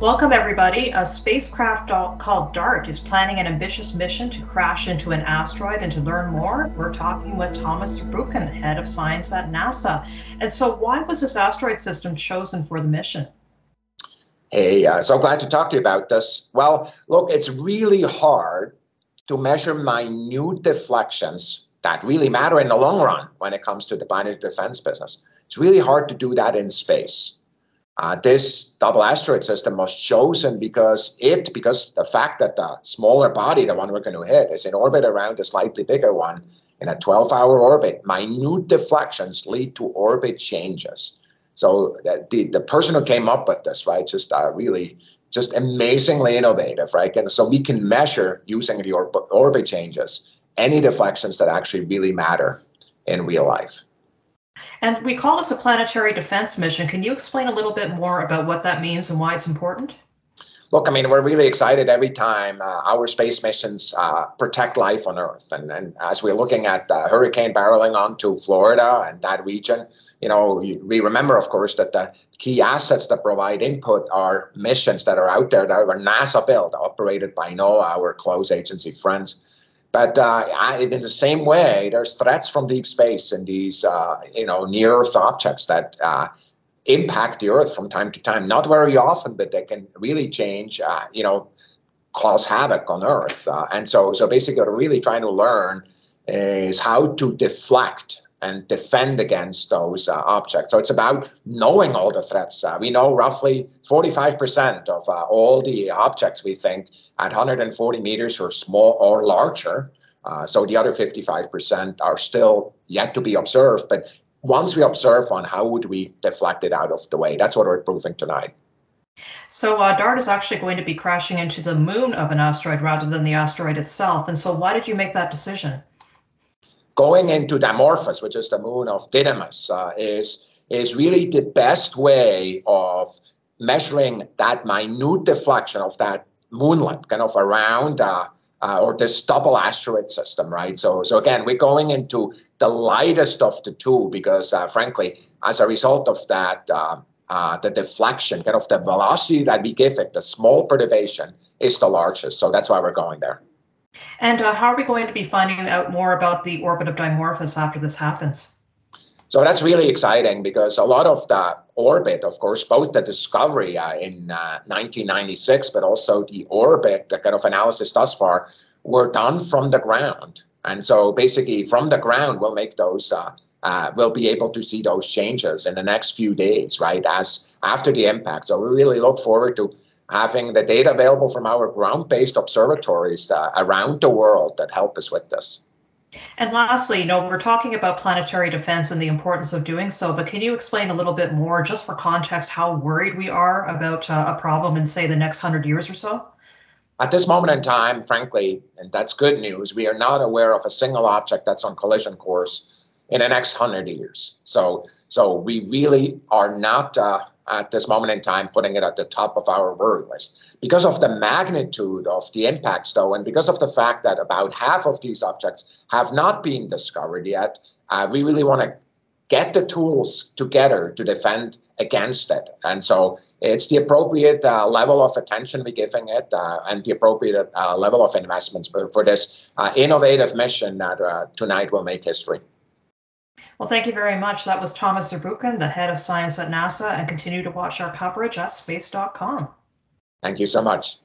Welcome, everybody. A spacecraft called DART is planning an ambitious mission to crash into an asteroid. And to learn more, we're talking with Thomas Zurbuchen, head of science at NASA. And so, why was this asteroid system chosen for the mission? Hey, uh, so glad to talk to you about this. Well, look, it's really hard to measure minute deflections that really matter in the long run when it comes to the planetary defense business. It's really hard to do that in space. Uh, this double asteroid system was chosen because it, because the fact that the smaller body, the one we're going to hit, is in orbit around a slightly bigger one in a 12 hour orbit, minute deflections lead to orbit changes. So the, the, person who came up with this, right, just uh, really just amazingly innovative, right? And so we can measure using the orbit orbit changes any deflections that actually really matter in real life. And we call this a planetary defense mission. Can you explain a little bit more about what that means and why it's important? Look, I mean, we're really excited every time uh, our space missions uh, protect life on Earth. And, and as we're looking at uh, hurricane barreling onto Florida and that region, you know, we remember, of course, that the key assets that provide input are missions that are out there that are NASA built, operated by NOAA, our close agency friends. But uh, in the same way, there's threats from deep space and these, uh, you know, near Earth objects that uh, impact the Earth from time to time. Not very often, but they can really change, uh, you know, cause havoc on Earth. Uh, and so, so basically, what we're really trying to learn is how to deflect and defend against those uh, objects. So it's about knowing all the threats. Uh, we know roughly 45% of uh, all the objects we think at 140 meters or small or larger. Uh, so the other 55% are still yet to be observed. But once we observe one, how would we deflect it out of the way? That's what we're proving tonight. So uh, DART is actually going to be crashing into the moon of an asteroid rather than the asteroid itself. And so why did you make that decision? Going into Dimorphos, which is the moon of Didymos, uh, is is really the best way of measuring that minute deflection of that moonlet, kind of around uh, uh, or this double asteroid system, right? So, so again, we're going into the lightest of the two because, uh, frankly, as a result of that, uh, uh, the deflection, kind of the velocity that we give it, the small perturbation, is the largest. So that's why we're going there. And uh, how are we going to be finding out more about the orbit of Dimorphos after this happens? So that's really exciting because a lot of the orbit, of course, both the discovery uh, in uh, 1996, but also the orbit, the kind of analysis thus far, were done from the ground. And so basically, from the ground, we'll make those. Uh, uh, we'll be able to see those changes in the next few days, right? As after the impact. So we really look forward to having the data available from our ground-based observatories uh, around the world that help us with this. And lastly, you know, we're talking about planetary defense and the importance of doing so, but can you explain a little bit more, just for context, how worried we are about uh, a problem in, say, the next hundred years or so? At this moment in time, frankly, and that's good news, we are not aware of a single object that's on collision course in the next hundred years. So, so we really are not uh, at this moment in time putting it at the top of our worry list. Because of the magnitude of the impacts, though, and because of the fact that about half of these objects have not been discovered yet, uh, we really want to get the tools together to defend against it. And so it's the appropriate uh, level of attention we're giving it uh, and the appropriate uh, level of investments for, for this uh, innovative mission that uh, tonight will make history. Well, thank you very much. That was Thomas Zurbuchen, the head of science at NASA, and continue to watch our coverage at space.com. Thank you so much.